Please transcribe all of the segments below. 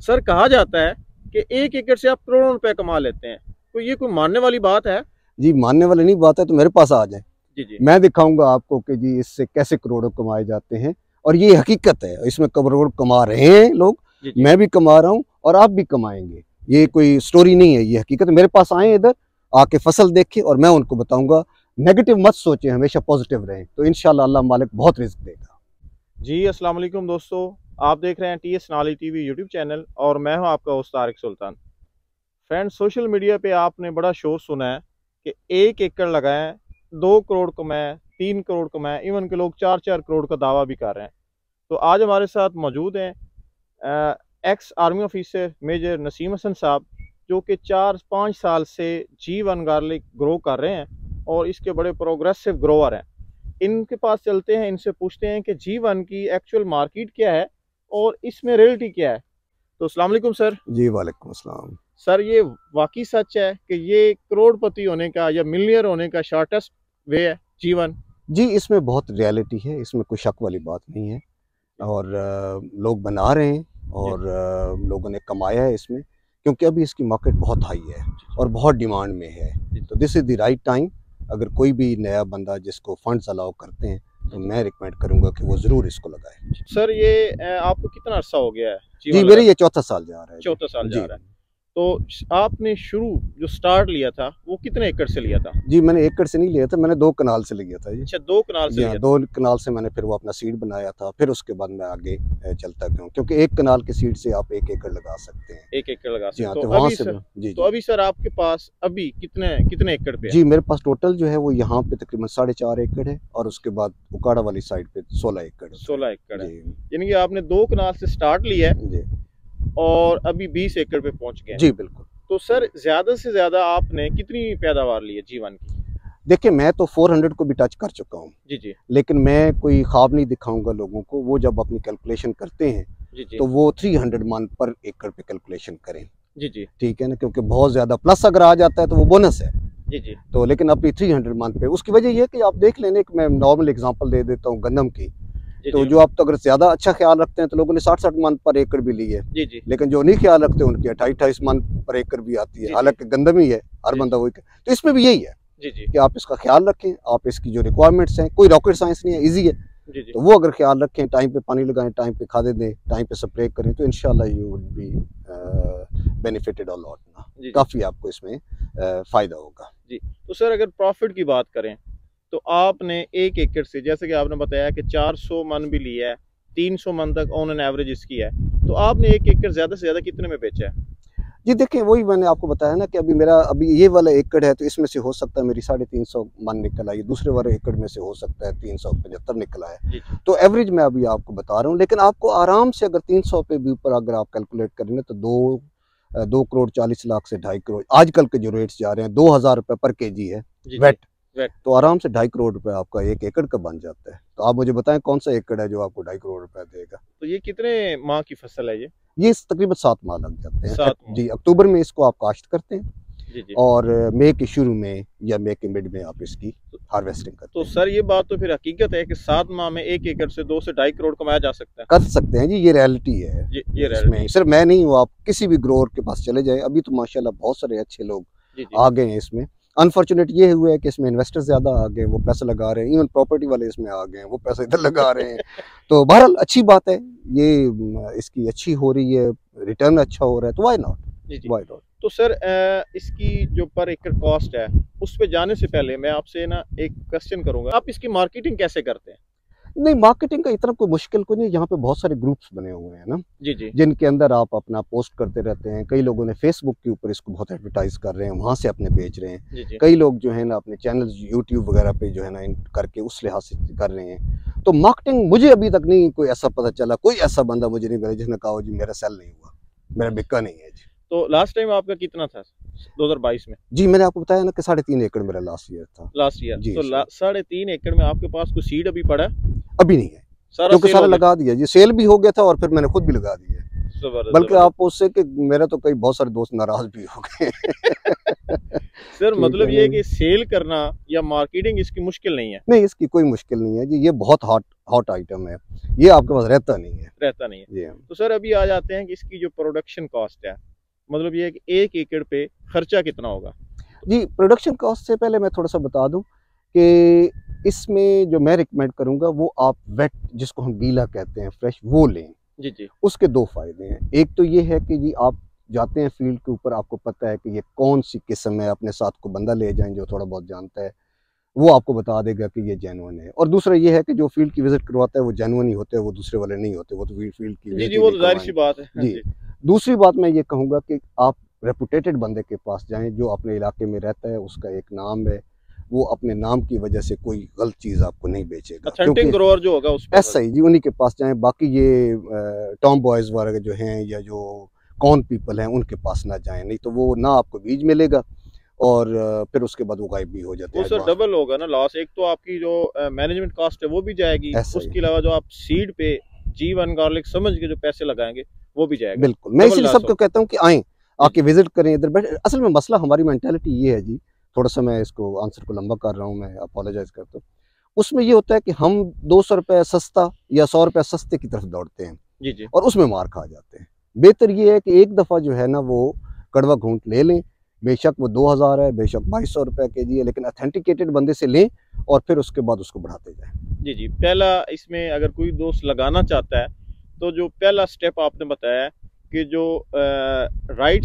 Sir कहा जाता है कि एक एकड़ से आप करोड़ों रुपए कमा लेते हैं। तो ये कोई मानने वाली बात है? जी मानने वाली नहीं बात है तो मेरे पास आ जाए। जी जी। मैं दिखाऊँगा आपको कि जी इससे कैसे करोड़ों कमाए जाते हैं और ये हकीकत है इसमें करोड़ कमा रहे हैं लोग। जी जी। मैं भी कमा रहा हूँ और आप भी कमाएँगे। ये कोई स्टोरी नहीं है ये हकीकत मेरे पास आए इधर आके फ़सल देखे और मैं उनको बताऊँगा। नेगेटिव मत सोचें हमेशा पॉजिटिव रहें। तो इंशाल्लाह अल्लाह मालिक बहुत रिस्क देगा। जी अस्सलाम वालेकुम दोस्तों। आप देख रहे हैं टी एस नाली टी वी यूट्यूब चैनल और मैं हूँ आपका उस Tariq Sultan. Friend social media पे आपने बड़ा शोर सुना है कि एक एकड़ लगाएँ, दो करोड़ कमाएँ, तीन करोड़ कमाएँ, इवन के लोग चार चार करोड़ का दावा भी कर रहे हैं। तो आज हमारे साथ मौजूद हैं ex army officer major Naseem Hasan साहब, जो कि चार पाँच साल से जी वन गार्लिक ग्रो कर रहे हैं और इसके बड़े प्रोग्रेसिव ग्रोअर हैं। इनके पास चलते हैं, इनसे पूछते हैं कि जी वन की एक्चुअल मार्केट क्या है और इसमें रियलिटी क्या है? तो अस्सलाम वालेकुम सर। जी वालेकुम अस्सलाम। सर ये वाकई सच है कि ये करोड़पति होने का या मिलियनर होने का शॉर्टेस्ट वे है जीवन? जी इसमें बहुत रियलिटी है इसमें कोई शक वाली बात नहीं है। और अ, लोग बना रहे हैं और अ, लोगों ने कमाया है इसमें क्योंकि अभी इसकी मार्केट बहुत हाई है और बहुत डिमांड में है। तो this is the right time अगर कोई भी नया बंदा जिसको फंड्स अलाउ करते हैं मैं रिकमेंड करूँगा कि वो ज़रूर इसको लगाए। सर ये आपको कितना अर्सा हो गया है? जी मेरे ये चौथा साल जा रहा है चौथा साल जा। रहा है। तो आपने शुरू जो स्टार्ट लिया था वो कितने एकड़ से लिया था? जी मैंने एकड़ से नहीं लिया था मैंने दो कनाल से लिया था अच्छा दो कनाल से हाँ लिया दो कनाल से मैंने फिर वो अपना सीड बनाया था फिर उसके बाद मैं आगे चलता गया हूँ क्योंकि एक कनाल के सीड से आप एक एकड़ लगा सकते हैं। एक एकड़ लगा हाँ सकते तो तो वहाँ अभी से सर जी तो अभी सर आपके पास अभी कितने कितने एकड़ पे जी मेरे पास टोटल जो है वो यहाँ पे तकरीबन साढ़े चार एकड़ है और उसके बाद उकाड़ा वाली साइड पे सोलह एकड़ है। सोलह एकड़ है। यानी कि आपने दो कनाल से स्टार्ट लिया है। जी। और अभी बीस एकड़ पे पहुँच गए जी बिल्कुल। तो सर ज़्यादा से ज़्यादा आपने कितनी पैदावार ली है जीवन की? देखिए मैं तो 400 को भी टच कर चुका हूँ। जी जी। लेकिन मैं कोई ख्वाब नहीं दिखाऊँगा लोगों को वो जब अपनी कैलकुलेशन करते हैं जी जी। तो वो 300 मन पर एकड़ पे कैलकुलेशन करें। जी जी। ठीक है ना? क्योंकि बहुत ज़्यादा प्लस अगर आ जाता है तो वो बोनस है। जी जी। तो लेकिन अपनी 300 मंथ पे उसकी वजह ये है कि आप देख लेने एक मैं नॉर्मल एग्जांपल दे देता हूँ गंदम की। तो जो। आप तो अगर ज़्यादा अच्छा ख्याल रखते हैं तो लोगों ने साठ साठ मन पर एकड़ भी ली है। जी जी। लेकिन जो नहीं ख्याल रखते उनकी अट्ठाईस अट्ठाईस मन पर एकड़ भी आती है। हालाँकि गंदम ही है हर बंदा वही तो इसमें भी यही है जी जी। कि आप इसका ख्याल रखें आप इसकी जो रिक्वायरमेंट्स हैं कोई रॉकेट साइंस नहीं है इजी है। जी जी। तो वो अगर ख्याल रखें टाइम पे पानी लगाएँ टाइम पे खादे दें टाइम पे स्प्रे करें तो इंशाल्लाह you would be benefited lot ना। काफ़ी आपको इसमें फ़ायदा होगा। जी। तो सर अगर प्रॉफिट की बात करें तो आपने एक एकड़ से जैसे कि आपने बताया कि 400 मन भी लिया है 300 मन तक ऑन एन एवरेज इसकी है तो आपने एक एकड़ ज़्यादा से ज़्यादा कितने में बेचा है? जी देखिए वही मैंने आपको बताया ना कि अभी मेरा अभी ये वाला एकड़ है तो इसमें से हो सकता है मेरी साढ़े तीन सौ मन निकल आई दूसरे वाले एकड़ में से हो सकता है तीन सौ पचहत्तर निकल आया। तो एवरेज मैं अभी आपको बता रहा हूँ लेकिन आपको आराम से अगर तीन सौ पे भी ऊपर अगर आप कैलकुलेट करेंगे तो दो दो करोड़ चालीस लाख से ढाई करोड़ आजकल के जो रेट्स जा रहे हैं दो हज़ार रुपये पर के जी है वेट। तो आराम से ढाई करोड़ रुपए आपका एक एकड़ का बन जाता है। तो आप मुझे बताएँ कौन सा एकड़ है जो आपको ढाई करोड़ रुपए देगा? तो ये कितने माह की फ़सल है ये? ये तकरीबन सात माह लग जाते हैं। जी अक्टूबर में इसको आप काश्त करते हैं जी जी। और मई के शुरू में या मई के मिड में आप इसकी हार्वेस्टिंग करते तो सर ये बात तो फिर हकीकत है कि सात माह में एक एकड़ से दो से ढाई करोड़ कमाया जा सकता है। कर सकते हैं जी ये रियलिटी है। ये ये इसमें सिर्फ़ मैं नहीं हूँ आप किसी भी ग्रोअर के पास चले जाए। अभी तो माशाल्लाह बहुत सारे अच्छे लोग जी जी। आ गए हैं इसमें। अनफॉर्चुनेट ये हुआ है कि इसमें इन्वेस्टर ज़्यादा आ गए वो पैसे लगा रहे हैं इवन प्रॉपर्टी वाले इसमें आ गए हैं वो पैसे इधर लगा रहे हैं। तो बहरहाल अच्छी बात है ये इसकी अच्छी हो रही है रिटर्न अच्छा हो रहा है तो वाई नॉट वाई नॉट तो सर इसकी जो पर एकड़ कॉस्ट है उस पर जाने से पहले मैं आपसे ना एक क्वेश्चन करूँगा आप इसकी मार्केटिंग कैसे करते हैं? नहीं मार्केटिंग का इतना कोई मुश्किल को नहीं यहाँ पे बहुत सारे ग्रुप्स बने हुए हैं ना। जी जी। जिनके अंदर आप अपना पोस्ट करते रहते हैं। कई लोगों ने फेसबुक के ऊपर इसको बहुत एडवर्टाइज कर रहे हैं वहाँ से अपने बेच रहे हैं। जी जी। कई लोग जो है ना अपने चैनल यूट्यूब वगैरह पे जो है ना इन करके उस लिहाज से कर रहे हैं। तो मार्केटिंग मुझे अभी तक नहीं कोई ऐसा पता चला कोई ऐसा बंदा मुझे नहीं मिला जिसने कहा जी मेरा सेल नहीं हुआ मेरा बिका नहीं है जी। तो लास्ट टाइम आपका कितना था? 2022 में? जी मैंने आपको बताया ना कि साढ़े तीन एकड़ मेरा लास्ट ईयर था। लास्ट ईयर जी, तो साढ़े तीन एकड़ में आपके पास कोई सीड अभी पड़ा? है अभी नहीं है। सारा क्योंकि सारा लगा दिया। जी सेल भी हो गया था और फिर मैंने खुद भी लगा दिया बल्कि आप उससे कि मेरा तो कई बहुत सारे दोस्त नाराज़ भी हो गए। सर मतलब ये कि सेल करना या मार्केटिंग इसकी मुश्किल नहीं है? नहीं इसकी कोई मुश्किल नहीं है जी। ये बहुत हॉट हॉट आइटम है। ये आपके पास रहता नहीं है। रहता नहीं है। जी। हाँ। तो सर अभी आ जाते हैं कि इसकी जो प्रोडक्शन कॉस्ट है मतलब ये कि एक एकड़ पे खर्चा कितना होगा? जी प्रोडक्शन कॉस्ट से पहले मैं थोड़ा सा बता दूँ कि इसमें जो मैं रिकमेंड करूँगा वो आप वेट जिसको हम गीला कहते हैं फ्रेश वो लें। जी जी। उसके दो फ़ायदे हैं। एक तो ये है कि जी आप जाते हैं फ़ील्ड के ऊपर आपको पता है कि ये कौन सी किस्म है अपने साथ को बंदा ले जाएँ जो थोड़ा बहुत जानता है वो आपको बता देगा कि ये जेनुअन है। और दूसरा ये है कि जो फ़ील्ड की विज़िट करवाता है वो जेनुअन ही होते हैं वो दूसरे वाले नहीं होते वो तो फ़ील्ड की जी जी वो तो ज़ाहिर सी बात है। जी। दूसरी बात मैं ये कहूँगा कि आप रेपुटेटेड बंदे के पास जाएँ जो अपने इलाके में रहता है उसका एक नाम है वो अपने नाम की वजह से कोई गलत चीज़ आपको नहीं बेचेगा। अथेंटिक ग्रोअर जो होगा उस ऐसा ही जी उन्हीं के पास जाएँ। बाकी ये टॉम बॉयज़ वगैरह जो हैं या जो कौन पीपल हैं उनके पास ना जाएँ। नहीं तो वो ना आपको बीज मिलेगा और फिर उसके बाद वो गायब भी हो जाते हैं। सर डबल होगा ना लॉस एक तो आपकी जो मैनेजमेंट कॉस्ट है वो भी जाएगी। उसके अलावा जो आप सीड पे जी वन गार्लिक समझ के जो पैसे लगाएँगे वो भी जाएगा। बिल्कुल। मैं इसलिए सबको कहता हूँ कि आएँ आके विज़िट करें इधर बैठ। असल में मसला हमारी मेंटेलिटी ये है जी थोड़ा सा मैं इसको आंसर को लंबा कर रहा हूँ मैं अपोलोजाइज करता हूँ। उसमें ये होता है कि हम दो सौ रुपये सस्ता या सौ रुपये सस्ते की तरफ़ दौड़ते हैं जी जी। और उसमें मार खा जाते हैं। बेहतर ये है कि एक दफ़ा जो है ना वो कड़वा घूंट ले लें। बेशक वो दो हज़ार है बेशक बाईस सौ रुपये के जी है लेकिन अथेंटिकेटेड बंदे से लें और फिर उसके बाद उसको बढ़ाते जाएँ। जी जी। पहला इसमें अगर कोई दोस्त लगाना चाहता है तो जो पहला स्टेप आपने बताया है कि जो राइट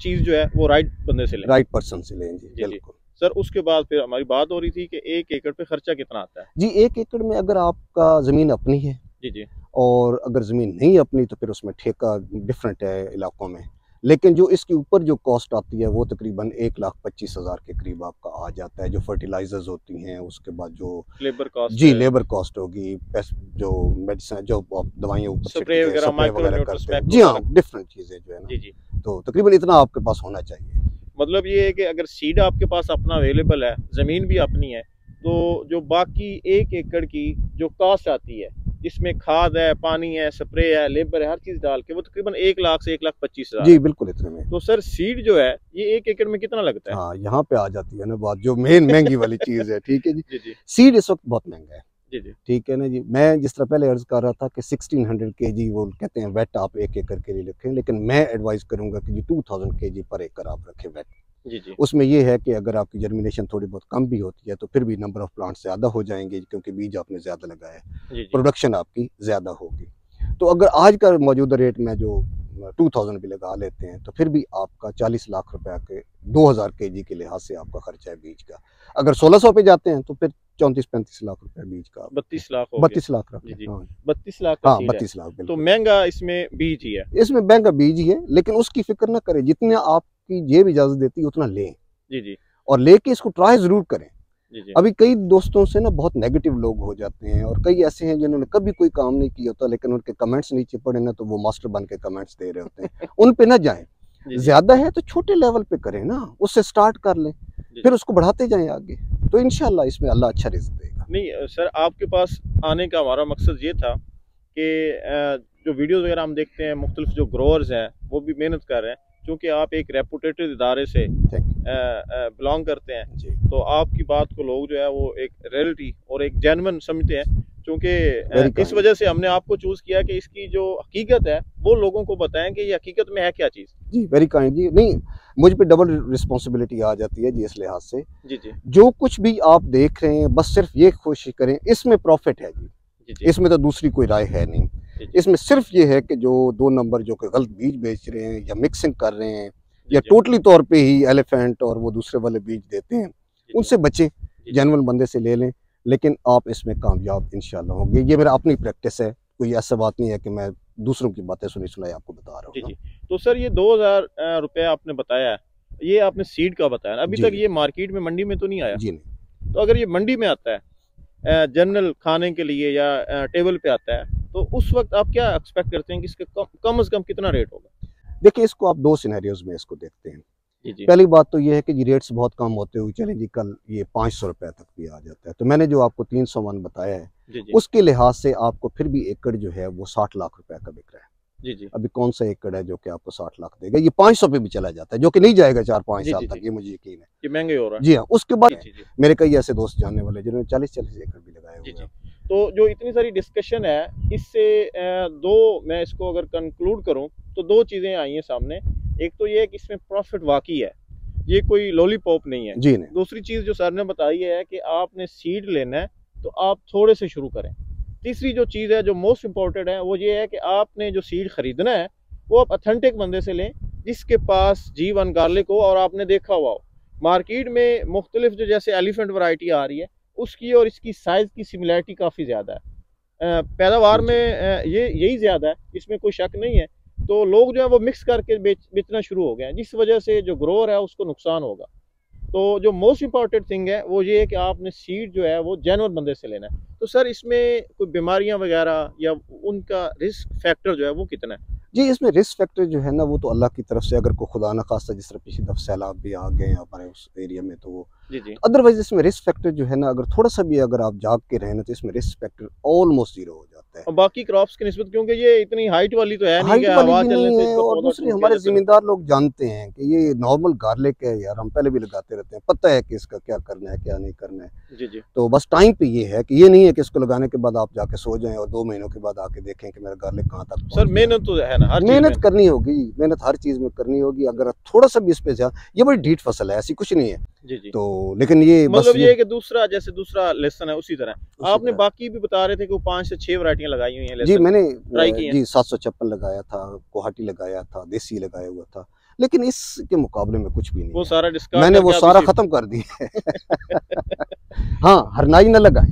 चीज़ जो है वो राइट बंदे से लें। राइट पर्सन से लें जी जी। बिल्कुल। सर उसके बाद फिर हमारी बात हो रही थी कि एक एकड़ पे खर्चा कितना आता है। जी एक एकड़ में अगर आपका ज़मीन अपनी है जी जी। और अगर ज़मीन नहीं अपनी तो फिर उसमें ठेका डिफरेंट है इलाकों में। लेकिन जो इसके ऊपर जो कॉस्ट आती है वो तकरीबन एक लाख पच्चीस हज़ार के करीब आपका आ जाता है। जो फर्टिलाइजर्स होती हैं उसके बाद जो लेबर कॉस्ट जी लेबर कॉस्ट होगी जो मेडिसिन जो दवाइयाँ वगैरह, करते हैं। जी हाँ डिफरेंट चीज़ें जो है ना। तो तकरीबन इतना आपके पास होना चाहिए। मतलब ये है कि अगर सीड आपके पास अपना अवेलेबल है ज़मीन भी अपनी है तो जो बाकी एक एकड़ की जो कास्ट आती है जिसमें खाद है पानी है स्प्रे है लेबर है हर चीज़ डाल के वो तकरीबन एक लाख से एक लाख पच्चीस हज़ार जी बिल्कुल इतने में। तो सर सीड जो है ये एक एकड़ में कितना लगता है? हाँ यहाँ पे आ जाती है ना बात जो मेन महँगी वाली चीज़ है ठीक है जी? जी जी। सीड इस वक्त बहुत महँगा है। जी जी। ठीक है ना जी? मैं जिस तरह पहले अर्ज़ कर रहा था कि 1600 केजी वो कहते हैं वेट आप एक एकड़ के लिए रखें लेकिन मैं एडवाइस करूँगा कि जी 2000 केजी पर एकड़ आप रखें वेट उसमें ये है कि अगर आपकी जर्मिनेशन थोड़ी बहुत कम भी होती है तो फिर भी नंबर ऑफ़ प्लांट ज़्यादा हो जाएँगे क्योंकि बीज आपने ज़्यादा लगाया है। प्रोडक्शन आपकी ज़्यादा होगी। तो अगर आज का मौजूदा रेट में जो टू थाउज़ेंड भी लगा लेते हैं तो फिर भी आपका चालीस लाख रुपया के दो हज़ार के जी के लिहाज से आपका खर्चा है बीज का। अगर सोलह सौ पे जाते हैं तो फिर चौंतीस पैंतीस लाख रुपया बीज का बत्तीस लाख बत्तीस लाख। हाँ बत्तीस लाख हाँ बत्तीस लाख तो महँगा इसमें बीज ही है। इसमें महँगा बीज ही है लेकिन उसकी फ़िक्र ना करें जितने आपकी जेब इजाज़त देती है उतना लें। जी जी। और लेके इसको ट्राई ज़रूर करें। जी जी। अभी कई दोस्तों से ना बहुत नेगेटिव लोग हो जाते हैं और कई ऐसे हैं जिन्होंने कभी कोई काम नहीं किया होता लेकिन उनके कमेंट्स नीचे पड़े ना तो वो मास्टर बन के कमेंट्स दे रहे होते हैं। उन पे ना जाएँ। ज़्यादा है तो छोटे लेवल पे करें ना उससे स्टार्ट कर लें। फिर उसको बढ़ाते जाएँ आगे। तो इनशाला इसमें अल्लाह अच्छा रिस्क देगा। नहीं सर आपके पास आने का हमारा मकसद ये था कि जो वीडियोस वगैरह हम देखते हैं मुख्तलिफ़ जो ग्रोअर्स हैं वो भी मेहनत कर रहे हैं। क्योंकि आप एक रेपुटेटेड इदारे से बिलोंग करते हैं। तो आपकी बात को लोग जो है वो एक रियलिटी और एक जेनवन समझते हैं क्योंकि इस वजह से हमने आपको चूज़ किया कि इसकी जो हकीकत है वो लोगों को बताएँ कि ये हकीकत में है क्या चीज़। जी वेरी काइंड जी। नहीं मुझ पे डबल रिस्पॉन्सिबिलिटी आ जाती है जी इस लिहाज से। जी जी। जो कुछ भी आप देख रहे हैं बस सिर्फ़ ये कोशिश करें इसमें प्रॉफिट है जी। इसमें तो दूसरी कोई राय है नहीं। इसमें सिर्फ़ ये है कि जो दो नंबर जो कि गलत बीज बेच रहे हैं या मिक्सिंग कर रहे हैं या टोटली तौर पे ही एलिफेंट और वो दूसरे वाले बीज देते हैं उनसे बचें जी। बंदे से ले लें लेकिन आप इसमें कामयाब इंशाल्लाह होंगे। ये मेरा अपनी प्रैक्टिस है कोई ऐसा बात नहीं है कि मैं दूसरों की बातें सुनी सुनाई आपको बता रहा हूँ जी तो सर ये दो हज़ार रुपये आपने बताया ये आपने सीड का बताया अभी तक ये मार्केट में मंडी में तो नहीं आया? जी नहीं। तो अगर ये मंडी में आता है जनरल खाने के लिए या टेबल पे आता है तो उस वक्त आप क्या एक्सपेक्ट करते हैं कि इसका कम कम से कम कितना रेट होगा? देखिए इसको आप दो सिनेरियोज में इसको देखते हैं। जी जी। पहली बात तो ये है कि जी रेट्स बहुत कम होते हुए चले जी कल ये पाँच सौ रुपये तक भी आ जाता है। तो मैंने जो आपको तीन सौ वन बताया है जी जी। उसके लिहाज से आपको फिर भी एकड़ जो है वो साठ लाख रुपए का बिक रहा है। जी जी। अभी कौन सा एकड़ है जो कि आपको साठ लाख देगा? ये पाँच सौ पे भी चला जाता है जो कि नहीं जाएगा चार पाँच साल तक ये मुझे यकीन है। ये महँगे हो रहा है। जी हाँ उसके बाद मेरे कई ऐसे दोस्त जानने वाले जिन्होंने चालीस चालीस एकड़ भी लगाए हुए हैं। तो जो इतनी सारी डिस्कशन है इससे दो मैं इसको अगर कंक्लूड करूँ तो दो चीज़ें आई हैं सामने। एक तो ये है कि इसमें प्रॉफिट वाकई है। ये कोई लॉलीपॉप नहीं है। जी नहीं। दूसरी चीज़ जो सर ने बताई है कि आपने सीड लेना है तो आप थोड़े से शुरू करें। तीसरी जो चीज़ है जो मोस्ट इंपॉर्टेंट है वो ये है कि आपने जो सीड खरीदना है वो आप अथेंटिक बंदे से लें जिसके पास जी वन गार्लिक हो और आपने देखा हुआ हो। मार्केट में मुख्तलिफ़ जो जैसे एलिफेंट वैरायटी आ रही है उसकी और इसकी साइज़ की सिमिलैरिटी काफ़ी ज़्यादा है। पैदावार में ये यही ज़्यादा है इसमें कोई शक नहीं है। तो लोग जो है वो मिक्स करके बेच बेचना शुरू हो गए हैं जिस वजह से जो ग्रोअर है उसको नुकसान होगा। तो जो मोस्ट इंपॉर्टेंट थिंग है, वो ये है कि आपने सीड जो है, वो जैनवर बंदे से लेना है। तो सर इसमें कोई बीमारियाँ वगैरह या उनका रिस्क फैक्टर जो है, वो कितना है? जी, इसमें रिस्क फैक्टर जो है ना, वो तो अल्लाह की तरफ़ से, अगर कोई खुदा न खास्ता, जिस तरह पिछली दफ़ सैलाब भी आ गए हैं हमारे उस एरिया में तो वो अदरवाइज़ इसमें रिस्क फैक्टर जो है ना अगर थोड़ा सा भी अगर आप जाग के रहें ना तो इसमें रिस्क फैक्टर ऑलमोस्ट ज़ीरो हो जाता है। और बाकी क्रॉप्स की निस्बत क्योंकि ये इतनी हाइट वाली तो है हाइट वाली भी नहीं है और दूसरी हमारे। जिम्मेदार लोग जानते हैं कि ये नॉर्मल गार्लिक है यार हम पहले भी लगाते रहते हैं पता है कि इसका क्या करना है क्या नहीं करना है। जी जी। तो बस टाइम पे ये है कि ये नहीं है कि इसको लगाने के बाद आप जाके सो जाएँ और दो महीनों के बाद आके देखें कि मेरा गार्लिक कहाँ तक सर मेहनत तो है ना मेहनत करनी होगी मेहनत हर चीज़ में करनी होगी अगर थोड़ा सा भी इस पे ध्यान ये बड़ी ढीठ फ़सल है ऐसी कुछ नहीं है। जी जी। तो लेकिन ये मतलब ये कि दूसरा जैसे दूसरा लेसन है उसी तरह। आपने बाकी भी बता रहे थे कि पाँच से छह वैरायटियाँ लगाई हुई हैं जी मैंने ट्राई की जी सात सौ छप्पन लगाया था गुवाहाटी लगाया था देसी लगाया हुआ था। लेकिन इसके मुकाबले में कुछ भी नहीं वो सारा मैंने वो सारा खत्म कर दिया हाँ। हरनाई न लगाए।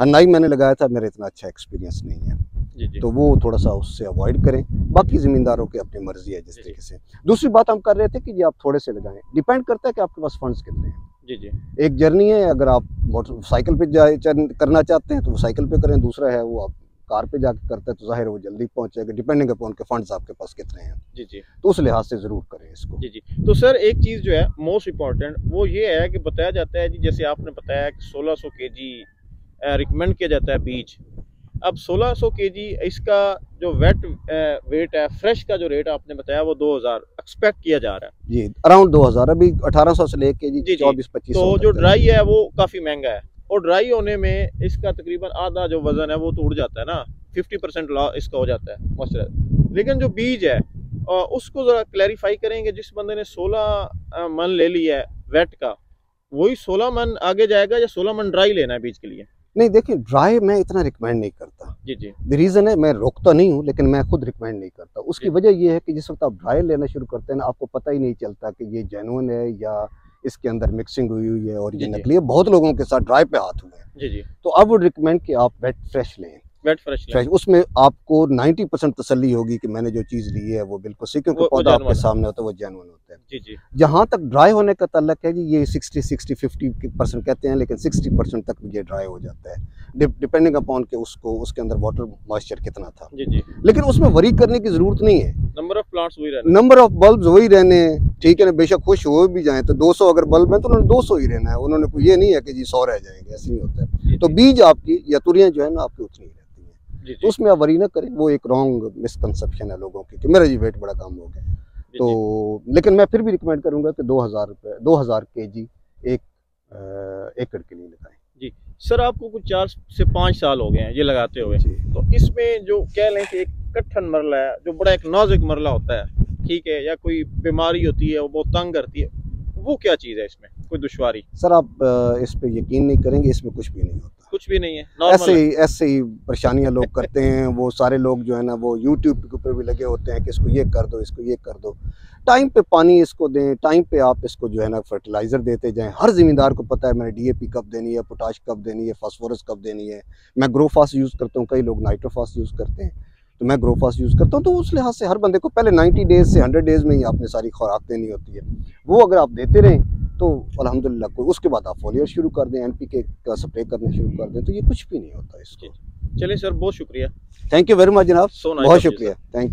हरनाई मैंने लगाया था मेरा इतना अच्छा एक्सपीरियंस नहीं है। तो वो थोड़ा सा उससे अवॉइड करें। बाकी ज़मींदारों की अपनी मर्ज़ी है जिस। तरीके से। दूसरी बात हम कर रहे थे कि जी आप थोड़े से लगाएँ। डिपेंड करता है कि आपके पास फंड्स कितने हैं। जी जी। एक जर्नी है अगर आप मोटरसाइकिल पे जाए करना चाहते हैं तो वो साइकिल पे करें दूसरा है वो आप कार पे जाके करते हैं तो ज़ाहिर है वो जल्दी पहुंचेगा डिपेंडिंग अपॉन के फंड्स आपके पास कितने हैं। जी जी। तो उस लिहाज से ज़रूर करें इसको। जी जी। तो सर एक चीज़ जो है मोस्ट इंपॉर्टेंट वो ये है कि बताया जाता है जी जैसे आपने बताया कि सोलह सौ के जी रिकमेंड किया जाता है बीज अब 1600 केजी इसका जो वेट वेट है फ्रेश का जो रेट आपने बताया वो 2000 एक्सपेक्ट किया जा रहा है। जी अराउंड दो हज़ार अभी अठारह सौ से लेके जी। चौबीस पच्चीस तो जो ड्राई है वो काफ़ी महँगा है। और ड्राई होने में इसका तकरीबन आधा जो वज़न है वो तो उड़ जाता है ना 50 परसेंट इसका हो जाता है मॉइस्चर लेकिन जो बीज है उसको ज़रा क्लैरिफाई करेंगे जिस बंदे ने 16 मन ले लिया है वेट का वही 16 मन आगे जाएगा या 16 मन ड्राई लेना है बीज के लिए? नहीं देखिए ड्राई मैं इतना रिकमेंड नहीं करता। जी जी। द रीज़न है मैं रोकता नहीं हूँ लेकिन मैं खुद रिकमेंड नहीं करता। उसकी वजह यह है कि जिस वक्त आप ड्राई लेना शुरू करते हैं ना आपको पता ही नहीं चलता कि ये जेनुअन है या इसके अंदर मिक्सिंग हुई हुई है और ये। नकली है। बहुत लोगों के साथ ड्राई पे हाथ हुए हैं। जी जी। तो आई वुड रिकमेंड कि आप वेट फ्रेश लें। वेट फ्रेश फ्रेश उसमें आपको 90 परसेंट तसली होगी कि मैंने जो चीज़ ली है वो बिल्कुल सही क्योंकि पौधा आपके सामने होता है वो जेनुअन होता है। जी जी। जहाँ तक ड्राई होने का तल्लक है जी ये 60 60 50 परसेंट कहते हैं लेकिन 60 परसेंट तक ये ड्राई हो जाता है। डिपेंडिंग अपॉन के उसको उसके अंदर वाटर मॉइस्चर कितना था। जी जी। लेकिन उसमें वरी करने की ज़रूरत नहीं है। नंबर ऑफ़ प्लांट्स वही रहना। नंबर ऑफ़ बल्ब वही रहने हैं। ठीक है ना बेशक खुश हो भी जाए तो 200 अगर बल्ब हैं तो उन्होंने 200 ही रहना है। उन्होंने कोई ये नहीं है कि जी 100 रह जाएँगे ऐसे नहीं होता है। तो बीज आपकी या तुरियाँ जो है ना आपकी उतनी ही रहती हैं। तो जी। उसमें आप वरी ना करें वो एक रॉन्ग मिसकंसेप्शन है लोगों की कि मेरा जी वेट बड़ा कम हो गया। तो लेकिन मैं फिर भी रिकमेंड करूँगा कि 2000 रुपये 2000 केजी एक अ, एकड़ के लिए लगाएँ सर आपको कुछ चार से पाँच साल हो गए हैं ये लगाते हुए। जी। तो इसमें जो कह लें कि एक कट्ठन मरला है जो बड़ा एक नाजुक मरला होता है ठीक है या कोई बीमारी होती है वो बहुत तंग करती है वो क्या चीज़ है इसमें? कोई दुश्वारी? सर आप इस पर यकीन नहीं करेंगे इसमें कुछ भी नहीं होता। कुछ भी नहीं है ऐसे ही ऐसे ही परेशानियाँ लोग करते हैं वो सारे लोग जो है ना वो यूट्यूब के ऊपर भी लगे होते हैं कि इसको ये कर दो इसको ये कर दो। टाइम पे पानी इसको दें टाइम पे आप इसको जो है ना फर्टिलाइज़र देते जाएँ। हर ज़मींदार को पता है मैंने डीएपी कब देनी है पोटाश कब देनी है फास्फोरस कब देनी है। मैं ग्रोफास यूज़ करता हूँ कई लोग नाइट्रोफास यूज़ करते हैं। तो मैं ग्रोफास यूज़ करता हूँ तो उस लिहाज से हर बंदे को पहले 90 डेज़ से 100 डेज़ में ही आपने सारी खुराक देनी होती है। वो अगर आप देते रहें तो अलहमदिल्ला कोई उसके बाद आप फोलियर शुरू कर दें एन पी एनपीके का स्प्रे करना शुरू कर दें तो ये कुछ भी नहीं होता इसके। चलिए सर बहुत शुक्रिया। थैंक यू वेरी मच जनाब। सोना बहुत शुक्रिया। थैंक